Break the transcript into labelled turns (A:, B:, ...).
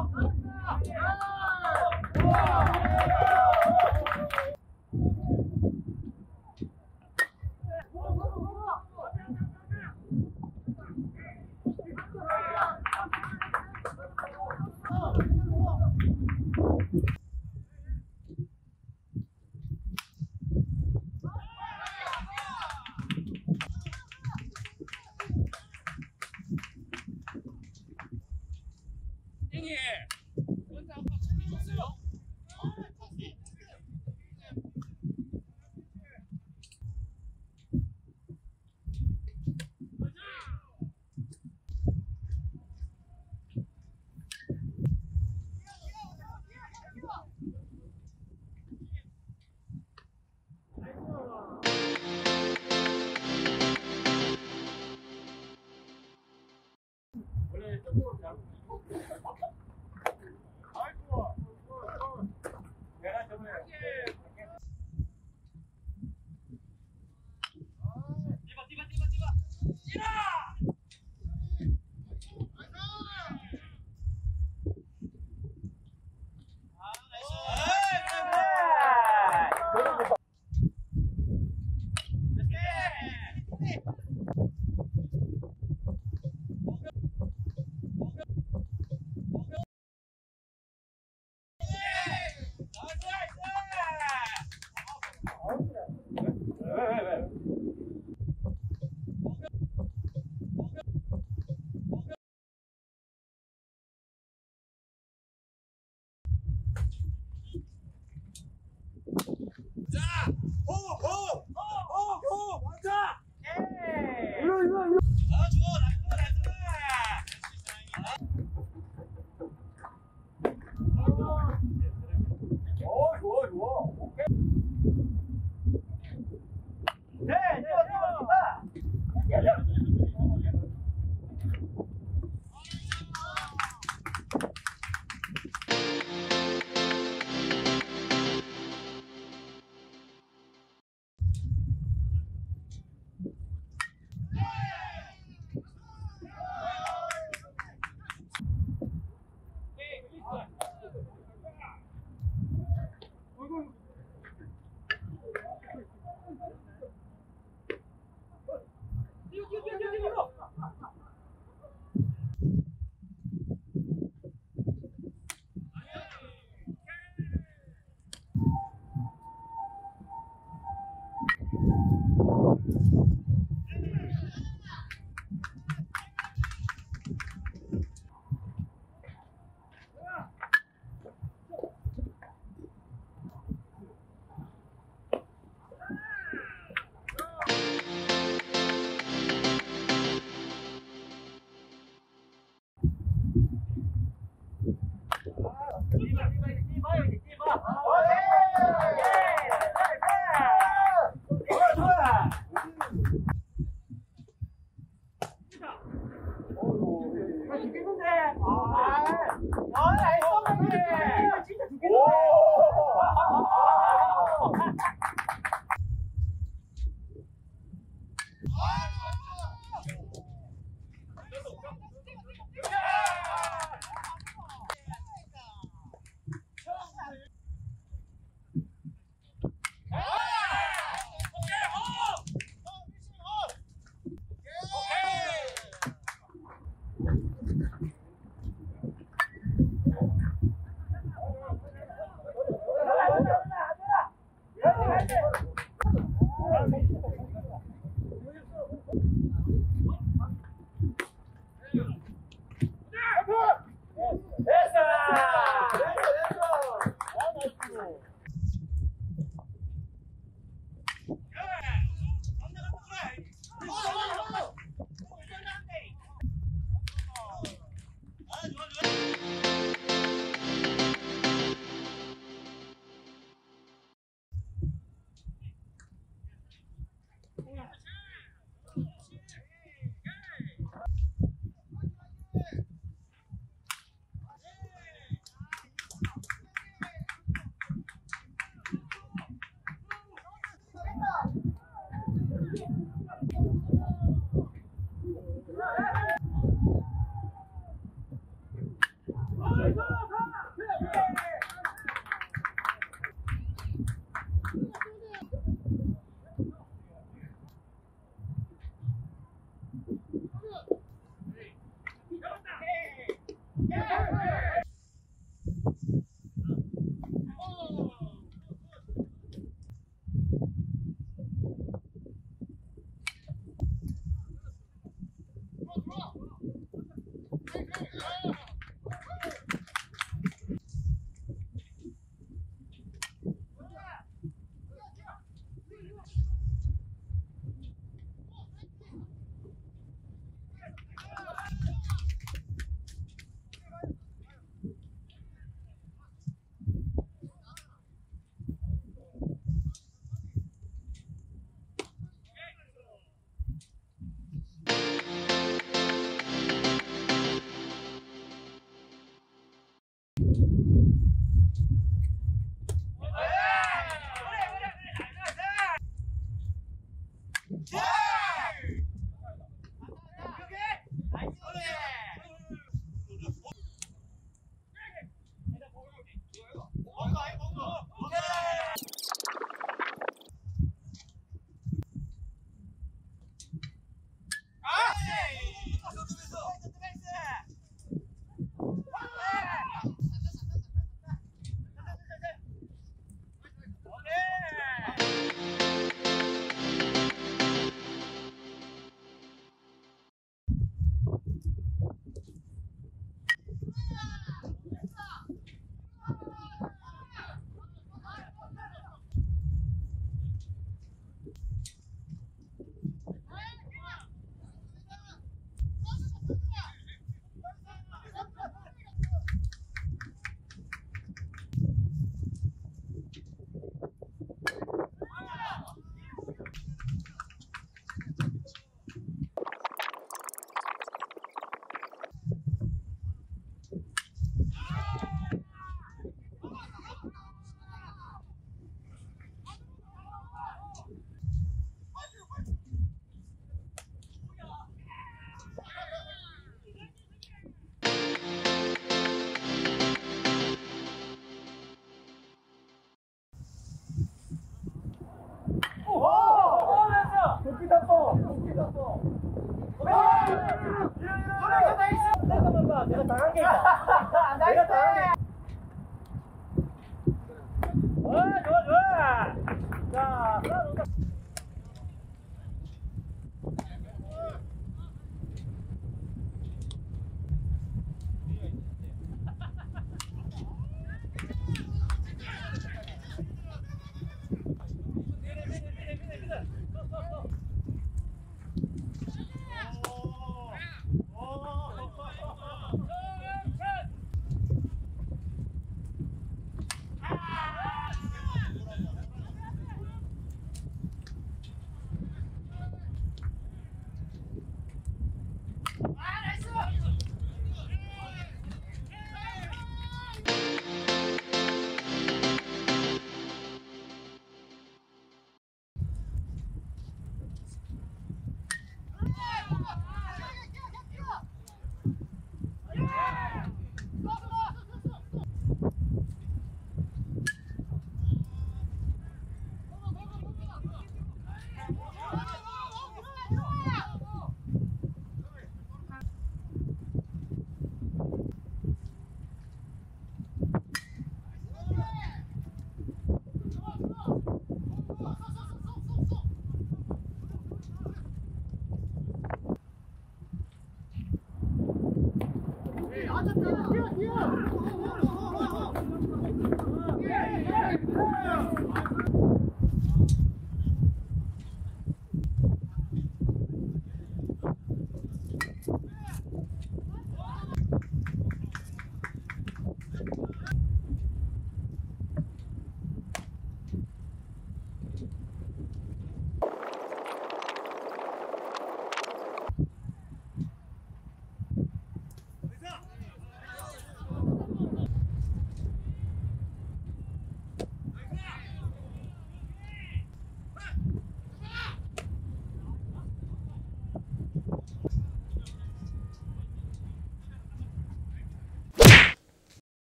A: Come on. 자, 호, 호, 호, 호, 호, 자, 예. 일로, 일로, 일로. 아, 좋아, 나이스, 나이스. 어, 좋아, 좋아. 오케이. 네, 좋아, 좋아, 좋아. Mình chỉ biết nghe. Nói này không nghe. Earth. 어, 좋